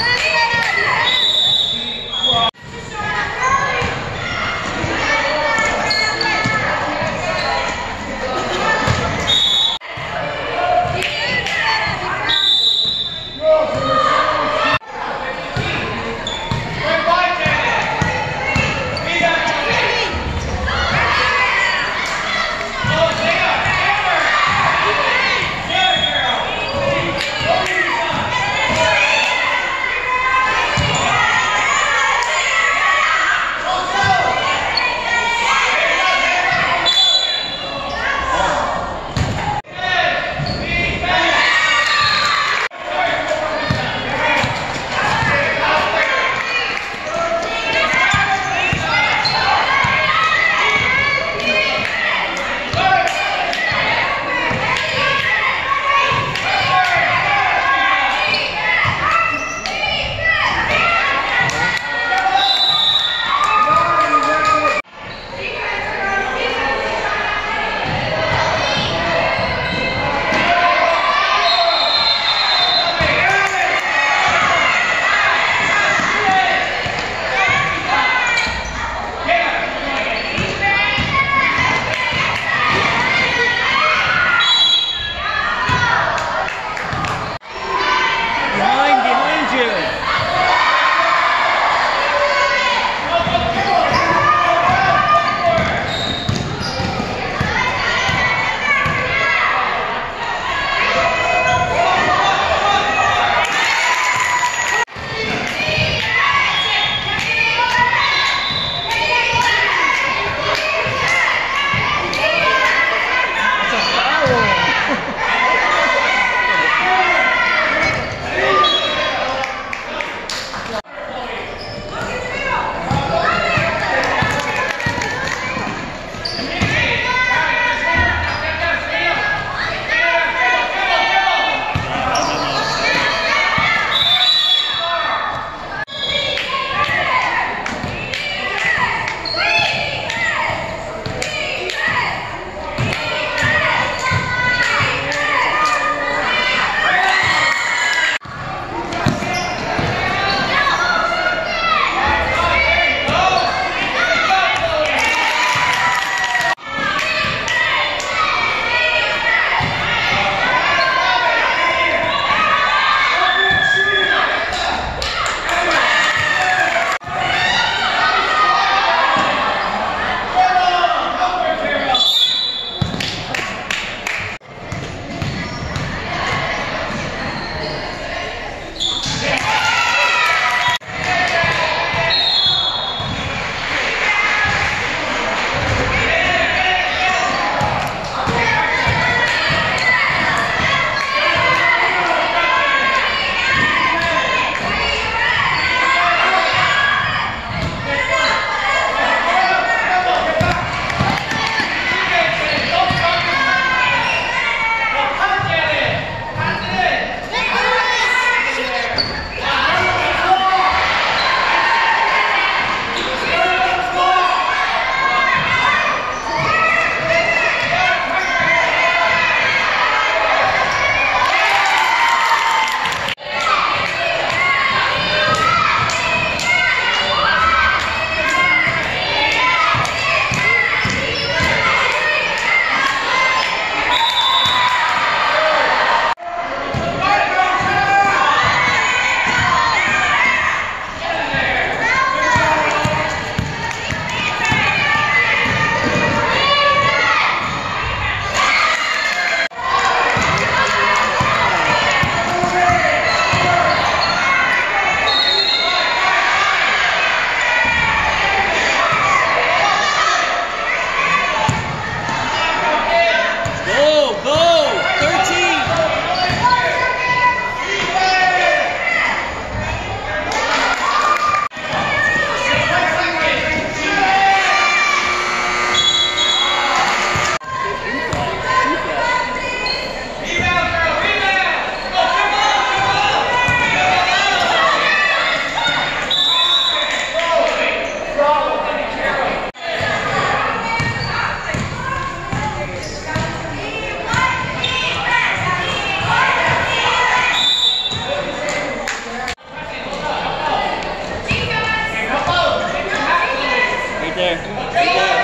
Hey! there.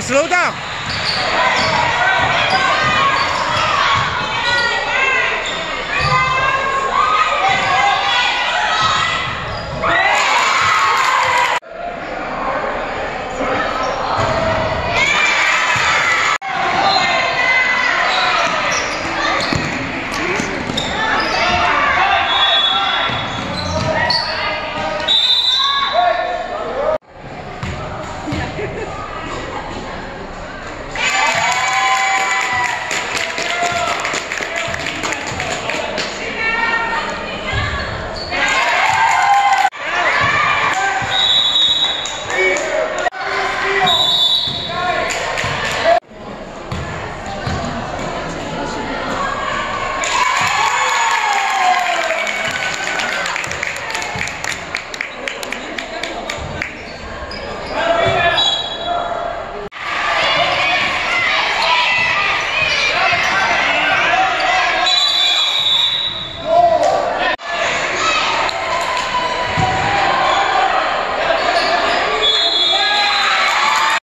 Slow down.